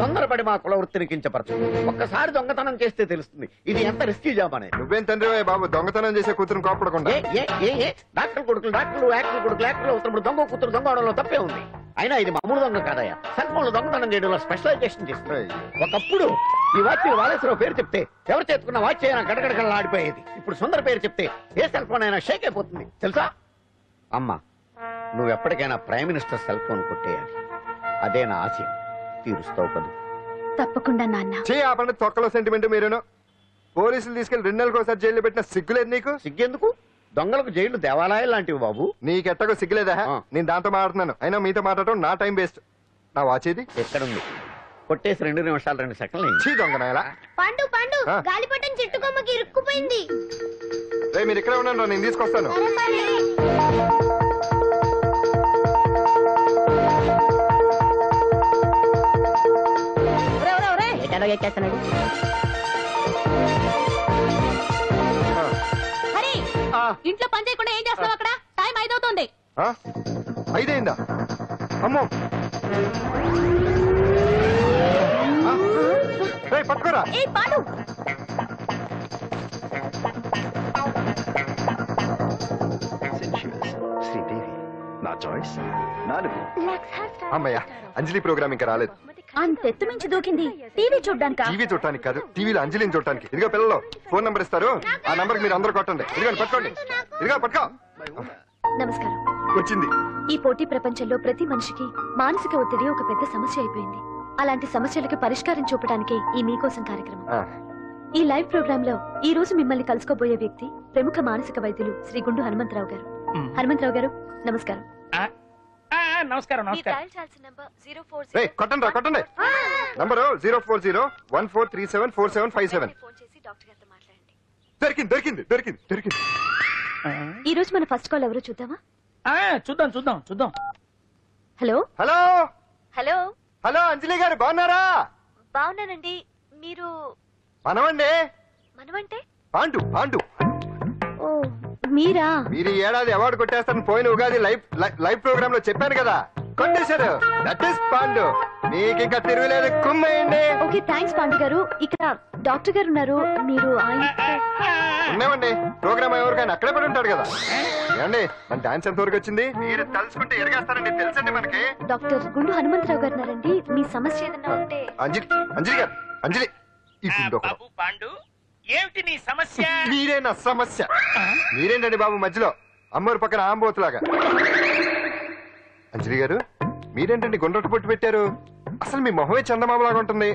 తొందరపడి మా కుల వృత్తిని కించపరచు. ఒక్కసారి దొంగతనం చేస్తే తెలుస్తుంది. ఇది ఎంత రిస్కీ జాబ్ అనేది నువ్వేం తండ్రి బాబు దొంగతనం చేసే కూతురు కోపడకుండా ఏ ఏ ఏ ఏ? డాక్టర్ కొడుకులు డాక్టర్లు యాక్టర్ కొడుకులు యాక్టర్లు అవుతున్నప్పుడు దొంగ కూతురు దొంగ అవడంలో తప్పే ఉంది. అయినా ఇది మామూలు దొంగ కాదయ్యా. సెల్ ఫోన్ దొంగతనం చేయడంలో స్పెషలైజేషన్ చేస్తుంది. అయ్యో. ఒకప్పుడు ఈ వాచ్ వాలేశ్వరరావు పేరు చెప్తే ఎవరు చేతుకున్న వాచ్ అయినా గడగడగడ ఆడిపోయేది. ఇప్పుడు సుందర పేరు చెప్తే ఏ సెల్ ఫోన్ అయినా షేక్ అయిపోతుంది. తెలుసా? అమ్మా నువ్వు ఎప్పటికైనా ప్రైమ్ మినిస్టర్ సెల్ ఫోన్ కొట్టేయాలి. అదే నా ఆశయం. తీరుస్తావు కదూ. తప్పకుండా నాన్న. చే ఆ పండుగ తొక్కలో సెంటిమెంట్ మీరును. పోలీసులు తీసుకెళ్ళి రెండు నెలలకు ఒకసారి జైల్లో పెట్టిన సిగ్గులేదు నీకు? సిగ్గెందుకు? దొంగలకు జైలు దేవాలయాలు లాంటివి బాబు. నీకెట్టగో సిగ్గులేదా. నేను దాంతో మాట్లాడుతున్నాను. అయినా మీతో మాట్లాడటం నా టైం వేస్ట్. నా వాచేది ఎక్కడుంది? కొట్టేసి రెండు నిమిషాలు రెండు సెకండ్లు చీ దొంగ నాయలా. పండు. గాలిపటం చెట్టు కొమ్మకి ఇరుక్కుపోయింది. రే మీరు ఇక్కడే ఉన్నాను నేను తీసుకొస్తాను. ఎక్కేస్తున్నాడు. ఆ. హరి ఆ. ఇంట్లో పని చేయకుండా ఏం చేస్తావు అక్కడ? టైం ఐదవుతుంది. ఆ? ఐదైందా? అమ్మో. ఆ? పట్టుకోరా. ఏ పాండు శ్రీదేవి నా చాయిస్. నాలుగు. అమ్మయ్య అంజలి ప్రోగ్రామ్ ఇంకా రాలేదు. అంతెత్తు మించి దూకింది. టీవీ చూడ్డానికా? టీవీ చూడటానికి కాదు టీవీలో అంజలిని చూడటానికి ఇదిగో పిల్లలు ఫోన్ నంబర్ ఇస్తారు. ఆ నంబర్ మీరు అందరూ కొట్టండి. ఇదిగో పట్టుకోండి. ఇదిగో పట్టుకో. నమస్కారం. వచ్చింది. ఈ పోటీ ప్రపంచంలో ప్రతి మనిషికి మానసిక ఒత్తిడి ఒక పెద్ద సమస్య అయిపోయింది. అలాంటి సమస్యలకు పరిష్కారం చూపడానికే ఈ మీకోసం కార్యక్రమం. ఈ లైవ్ ప్రోగ్రామ్లో ఈ రోజు మిమ్మల్ని కలుసుకోబోయే వ్యక్తి ప్రముఖ మానసిక వైద్యులు శ్రీ గుండు హనుమంతరావు గారు. హనుమంతరావు గారు నమస్కారం. నమస్కారం నమస్కారం. రేయ్, కొట్టండి రా కొట్టండి. Number zero four zero one four three seven four seven five seven దొరికింది దొరికింది దొరికింది దొరికింది. ఈ రోజు మన ఫస్ట్ కాల్ ఎవరో చూద్దామా? ఆ, చూద్దాం చూద్దాం చూద్దాం. Hello? Hello? Hello? Hello Anjali గారు బాగున్నారా? బాగున్నానండి. మీరు మనమండి. మనమంటే? పాండు పాండు. ఓ మీరా? మీరు ఈ ఏడాది అవార్డు కొట్టేస్తారని పోయిన ఉగాది లైవ్ లైవ్ ప్రోగ్రామ్లో చెప్పాను కదా. కొట్టేశారు. That is Pandu. మీకు ఇంకా తిరుగులేదు. కుమ్మేయండి. ఓకే థ్యాంక్స్ పాండు గారు. ఇక్కడ డాక్టర్ గారు ఉన్నారు. మీరు ఆయన ఉన్నామండి. ప్రోగ్రామ్ ఎవరికైనా అక్కడే పడి ఉంటాడు కదా. ఏమండి మన డాన్స్ ఎంత వరకు వచ్చింది? మీరు తలుచుకుంటే ఎరగేస్తారండి. తెలుసండి మనకి. డాక్టర్ గుండు హనుమంతరావు గారు ఉన్నారండి. మీ సమస్య ఏదన్నా ఉంటే అంజలి అంజలి గారు అంజలి. ఈ గుండు పాండు. ఏమిటి నీ సమస్య? మీరే నా సమస్య. మీరేంటండి బాబు మధ్యలో? అమ్మోరు పక్కన ఆంబోతులాగా. అంజలి గారు మీరేంటండి గుండ్రటి బొట్టు పెట్టారు? అసలు మీ మొహమే చందమామలాగా ఉంటుంది.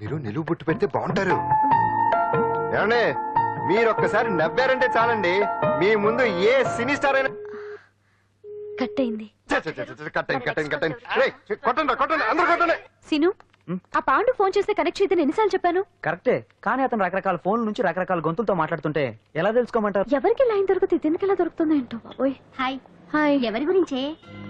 మీరు నిలువు బొట్టు పెడితే బాగుంటారు. ఏమండి మీరు ఒక్కసారి నవ్వారంటే చాలండి. మీ ముందు ఏ సినీ స్టార్ అయినా కట్ అయింది. కట్టండి కట్టండి కట్టండి కొట్టండి కొట్టండి అందరూ కొట్టండి. సిను ఆ పాండు ఫోన్ చేస్తే కనెక్ట్ చేయదని ఎన్నిసార్లు చెప్పాను? కరెక్టే. కానీ అతను రకరకాల ఫోన్ల నుంచి రకరకాల గొంతులతో మాట్లాడుతుంటే ఎలా తెలుసుకోమంటారు? ఎవరికి లైన్ దొరుకుతుంది దీనికి ఎలా దొరుకుతుందో ఏంటో బాబోయ్. హాయ్. హాయ్. ఎవరి గురించే?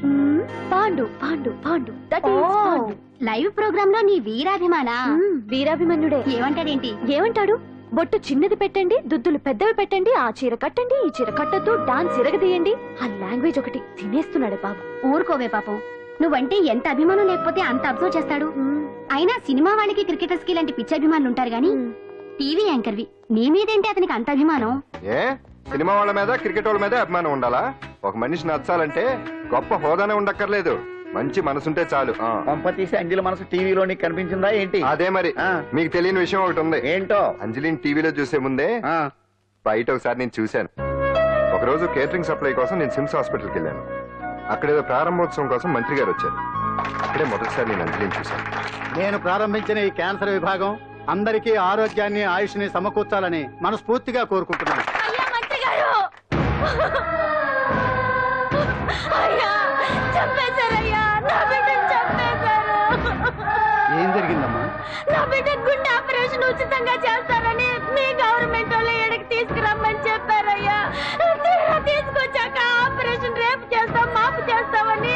మ్మ్, Pandu Pandu Pandu. That is Pandu. Live ప్రోగ్రామ్లో నీ వీరాభిమాన? మ్మ్, వీరాభిమన్యుడే. ఏమంటాడేంటి? ఏమంటాడు? బొట్టు చిన్నది పెట్టండి దుద్దులు పెద్దవి పెట్టండి ఆ చీర కట్టండి ఈ చీర కట్టొద్దు డాన్స్ ఇరగదీయండి. ఆ లాంగ్వేజ్ ఒకటి తినేస్తున్నాడే బాబు. ఊరుకోవే పాపం. నువ్వంటే ఎంత అభిమానం లేకపోతే అంత అబ్జర్వ్ చేస్తాడు? మ్మ్, అయినా సినిమా వాళ్ళకి క్రికెటర్స్కి ఇలాంటి పిచ్చి అభిమానులు ఉంటారు గానీ. టీవీ యాంకర్వి నీ మీదేంటి అతనికి అంత అభిమానం? ఏ? సినిమా వాళ్ళ మీద క్రికెట్ వాళ్ళ మీద అభిమానం ఉండాలా? ఒక మనిషి నచ్చాలంటే గొప్ప హోదానే ఉండక్కర్లేదు. మంచి మనసుంటే చాలు. ఆ. పంప తీసి అంజలి మనసు టీవీలో నీకు కనిపించిందా ఏంటి? అదే మరి. ఆ. మీకు తెలియని విషయం ఒకటి ఉంది. ఏంటో? అంజలిని టీవీలో చూసే ముందే ఆ, బయట ఒకసారి నేను చూశాను. ఒకరోజు కేటరింగ్ సప్లై కోసం నేను సిమ్స్ హాస్పిటల్కి వెళ్ళాను. అక్కడేదో ప్రారంభోత్సవం కోసం మంత్రి గారు వచ్చారు. అక్కడే మొదటిసారి నేను అంజలిని చూశాను. నేను ప్రారంభించిన ఈ క్యాన్సర్ విభాగం అందరికీ ఆరోగ్యాన్ని ఆయుష్ని సమకూర్చాలని మనస్ఫూర్తిగా కోరుకుంటున్నాను. గుండె ఆపరేషన్ ఉచితంగా చేస్తారని మీ గవర్నమెంట్ వాళ్ళు ఇక్కడికి తీసుకురమ్మని చెప్పారయ్యా. తీసుకొచ్చాక ఆపరేషన్ రేపు చేస్తాం మాపు చేస్తామని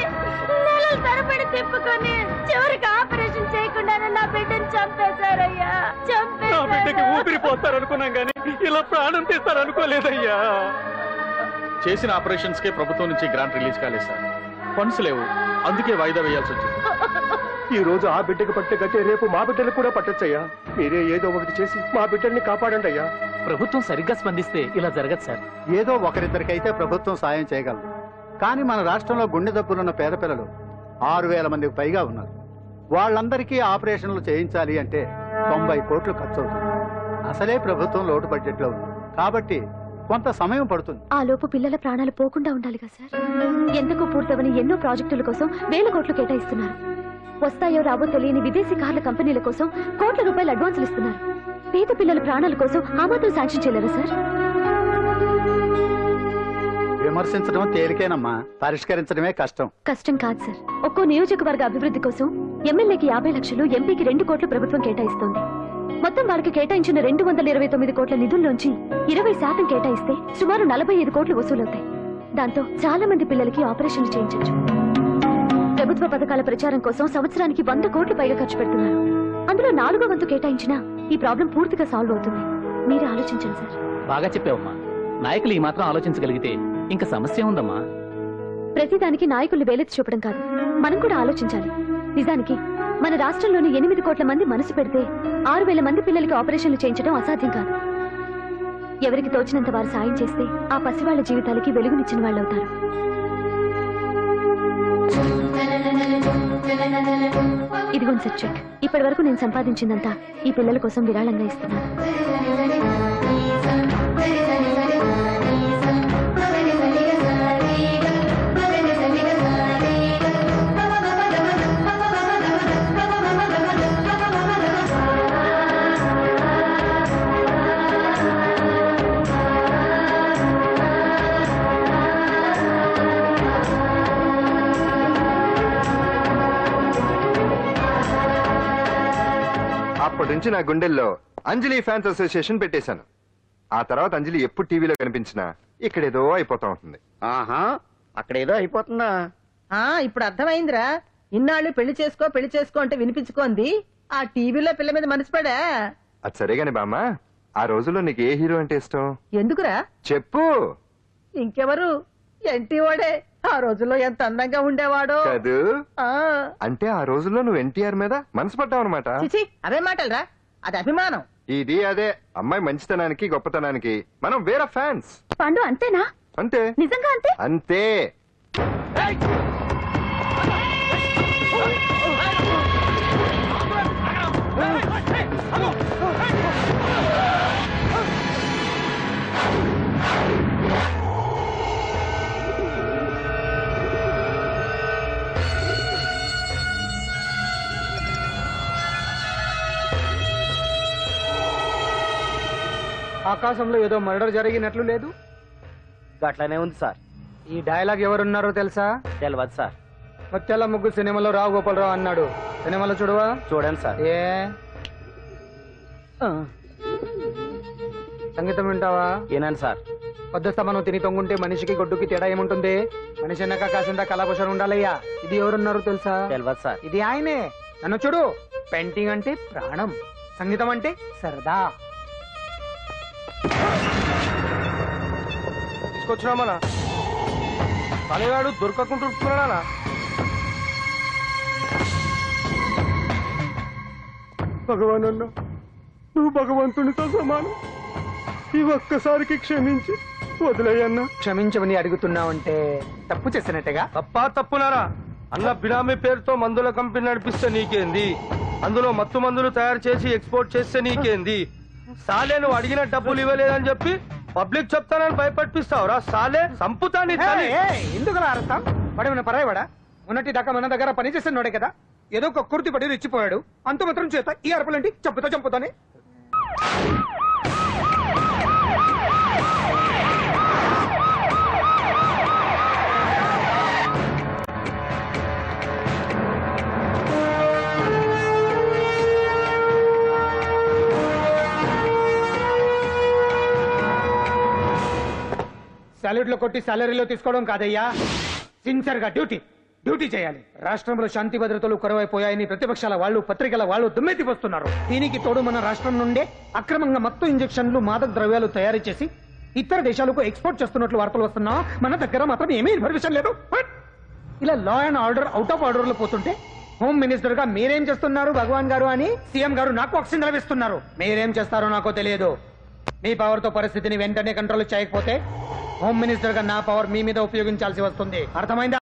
నెలలు తరబడి తిప్పుకొని చివరికి ఆపరేషన్ చేయకుండానే నా బిడ్డను చంపేశారయ్యా. నా బిడ్డకి చంపేశారు. ఊపిరి పోస్తారనుకున్నాం గానీ ఇలా ప్రాణం తీస్తారనుకోలేదయ్యా. చేసిన ఆపరేషన్స్ కే ప్రభుత్వం నుంచి గ్రాంట్ రిలీజ్ కాలేదు సార్. ఫండ్స్ లేవు. అందుకే వాయిదా వేయాల్సి వచ్చింది. ఈ రోజు ఆ బిడ్డకు పట్టే గట్టే రేపు మా బిడ్డలకు కూడా పట్టొచ్చయ్యా. మీరే ఏదో ఒకటి చేసి మా బిడ్డల్ని కాపాడండి అయ్యా. ప్రభుత్వం సరిగ్గా స్పందిస్తే ఇలా జరగదు సార్. ఏదో ఒకరిద్దరికైతే ప్రభుత్వం సాయం చేయగలదు. కానీ మన రాష్ట్రంలో గుండె దప్పులున్న పేద పిల్లలు ఆరు వేల మందికి పైగా ఉన్నారు. వాళ్ళందరికీ ఆపరేషన్లు చేయించాలి అంటే తొంభై కోట్లు ఖర్చు అవుతుంది అసలే ప్రభుత్వం లోటు బడ్జెట్లో ఉంది. కాబట్టి కొంత సమయం పడుతుంది. ఆ లోపు పిల్లల ప్రాణాలు పోకుండా ఉండాలిగా సార్. ఎందుకు పూర్తవని ఎన్నో ప్రాజెక్టుల కోసం వేల కోట్లు కేటాయిస్తున్నారు. వస్తాయో రావో తెలియని విదేశీ కార్ల కంపెనీల కోసం కోట్ల రూపాయలు అడ్వాన్సులు ఇస్తున్నారు. పేద పిల్లల ప్రాణాల కోసం ఆ మాత్రం శాంక్షన్ చేయలేరా సార్? విమర్శించడం తేలికేనమ్మా. పరిష్కరించడమే కష్టం. కష్టం కాదు సార్. ఒక్కో నియోజకవర్గ అభివృద్ధి కోసం ఎమ్మెల్యేకి యాభై లక్షలు ఎంపీకి రెండు కోట్లు ప్రభుత్వం కేటాయిస్తోంది. మొత్తం వాళ్ళకి కేటాయించిన రెండు వందల ఇరవై తొమ్మిది కోట్ల నిధుల్లోంచి ఇరవై శాతం కేటాయిస్తే సుమారు నలభై ఐదు కోట్లు వసూలవుతాయి. దాంతో చాలా మంది పిల్లలకి ఆపరేషన్లు చేయించవచ్చు ప్రభుత్వ పథకాల ప్రచారం కోసం సంవత్సరానికి వంద కోట్లు పైగా ఖర్చు పెడుతున్నారు. అందులో నాలుగో వంతు కేటాయించినా ఈ ప్రాబ్లం పూర్తిగా సాల్వ్ అవుతుంది. మీరే ఆలోచించండి సార్. బాగా చెప్పావమ్మా. నాయకులు ఈ మాత్రం ఆలోచించగలిగితే ఇంకా సమస్య ఉందమ్మా. ప్రతిదానికి నాయకులు వేలెత్తి చూపడం కాదు. మనం కూడా ఆలోచించాలి. నిజానికి మన రాష్ట్రంలోని ఎనిమిది కోట్ల మంది మనసు పెడితే ఆరు వేల మంది పిల్లలకి ఆపరేషన్లు చేయించడం అసాధ్యం కాదు. ఎవరికి తోచినంత వారు సాయం చేస్తే ఆ పసివాళ్ళ జీవితాలకి వెలుగునిచ్చిన వాళ్ళు అవుతారు ఇదిగోండి సార్ చెక్. ఇప్పటి వరకు నేను సంపాదించిందంతా ఈ పిల్లల కోసం విరాళంగా ఇస్తున్నాను. అప్పటి నుంచి నా గుండెల్లో అంజలి ఫ్యాన్స్ అసోసియేషన్ పెట్టేశాను. ఆ తర్వాత అంజలి ఎప్పుడు టీవీలో కనిపించినా ఇక్కడేదో అయిపోతా ఉంటుంది. ఆహా అక్కడ ఏదో అయిపోతుందా? ఆ ఇప్పుడు అర్థమైందిరా. ఇన్నాళ్ళు పెళ్ళి చేసుకో పెళ్ళి చేసుకో అంటే వినిపించుకోంది. ఆ టీవీలో పిల్ల మీద మనసు పడా? అది సరేగాని బామ్మ ఆ రోజుల్లో నీకు ఏ హీరో అంటే ఇష్టం? ఎందుకురా? చెప్పు. ఇంకెవరు? ఎంటి వాడే ఆ రోజుల్లో ఎంత అందంగా ఉండేవాడో. కదూ? ఆ. అంటే ఆ రోజుల్లో నువ్వు ఎన్టీఆర్ మీద మనసు పడ్డావు అనమాట చిచి అవే మాటలరా. అది అభిమానం. ఇది అదే. అమ్మాయి మంచితనానికి గొప్పతనానికి మనం వేరే ఫ్యాన్స్. పండు అంతేనా? అంతే. నిజంగా అంతే? అంతే. ఆకాశంలో ఏదో మర్డర్ జరిగినట్లు లేదు? గట్లనే ఉంది సార్. ఈ డైలాగ్ ఎవరున్నారో తెలుసా? తెలియదు సార్. ముత్యాల ముగ్గు సినిమాలో రావు గోపాలరావు అన్నాడు. సినిమాలో చూడవా? చూడండి సార్. ఏ? సంగీతం వింటావా? ఏనండి సార్. పొద్దుస్తా మనం తిని తొంగుంటే మనిషికి గొడ్డుకి తేడా ఏముంటుంది? మనిషి అన్నాక కాసింత కళాభూషణ ఉండాలయ్యా? ఇది ఎవరున్నారు తెలుసా? తెలియదు సార్. ఇది ఆయనే. నన్ను చూడు. పెయింటింగ్ అంటే ప్రాణం. సంగీతం అంటే సరదా. తీసుకొచ్చినామనా తలగాడు దొరకకుంటున్నాడా భగవాన్ అన్న నువ్వు భగవంతునితో సమానం. ఈ ఒక్కసారికి క్షమించి వదిలేయన్నా. క్షమించమని అడుగుతున్నావంటే తప్పు చేసినట్టుగా? తప్పా తప్పునారా? అన్న బినామీ పేరుతో మందుల కంపెనీ నడిపిస్తే నీకేంది? అందులో మత్తు మందులు తయారు చేసి ఎక్స్పోర్ట్ చేస్తే నీకేంది? సాలే నువ్వు అడిగిన డబ్బులు ఇవ్వలేదని చెప్పి పబ్లిక్ చెప్తానని భయపడిపిస్తావురా సాలే సంపుతాని ఎందుకు అర్థం వాడేమైనా పరాయవాడా ఉన్నటి దాకా మన దగ్గర పని చేస్తున్నాడే కదా. ఏదో ఒక కుర్తి పడి రెచ్చిపోయాడు అంత మాత్రం చేత ఈ అరపలేంటి? చంపుతా చంపుతానే సాల్యూట్లో కొట్టి సాలరీలో తీసుకోవడం కాదయ్యా. సిన్సియర్గా డ్యూటీ. డ్యూటీ చేయాలి. రాష్ట్రంలో శాంతి భద్రతలు కొరవైపోయాయని ప్రతిపక్షాల వాళ్ళు పత్రికల వాళ్ళు దుమ్మెత్తి వస్తున్నారు దీనికి తోడు మన రాష్ట్రం నుండే అక్రమంగా మత్తు ఇంజక్షన్లు మాదక ద్రవ్యాలు తయారు చేసి ఇతర దేశాలకు ఎక్స్పోర్ట్ చేస్తున్నట్లు వార్తలు వస్తున్నా. మన దగ్గర మాత్రం ఏమీ పర్మిషన్ లేదు. ఇలా law and order out of ఆర్డర్లో పోతుంటే హోమ్ మినిస్టర్గా మీరేం చేస్తున్నారు భగవాన్ గారు అని సీఎం గారు నాకు ఆక్సిజన్ లభిస్తున్నారు. మీరేం చేస్తారో నాకు తెలియదు. మీ పవర్తో పరిస్థితిని వెంటనే కంట్రోల్ చేయకపోతే హోమ్ మినిస్టర్గా నా పవర్ మీ మీద ఉపయోగించాల్సి వస్తుంది. అర్థమైందా?